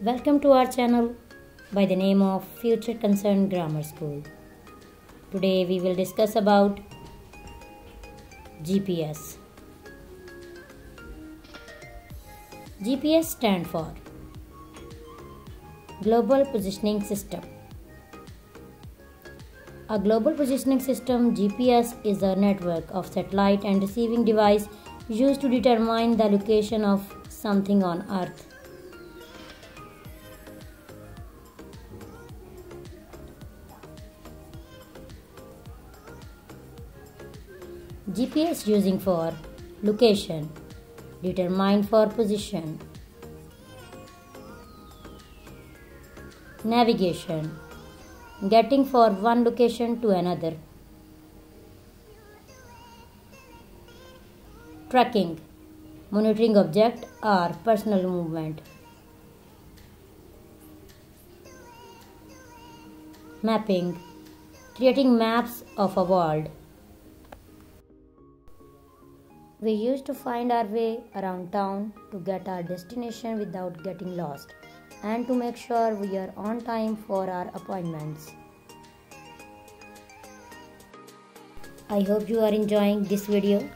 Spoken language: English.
Welcome to our channel by the name of Future Concern Grammar School. Today we will discuss about GPS. GPS stand for Global Positioning System. A global positioning system GPS is a network of satellite and receiving device used to determine the location of something on earth. GPS using for location, determine for position, navigation, getting for one location to another, tracking, monitoring object or personal movement, mapping, creating maps of a world. We used to find our way around town to get our destination without getting lost and to make sure we are on time for our appointments. I hope you are enjoying this video.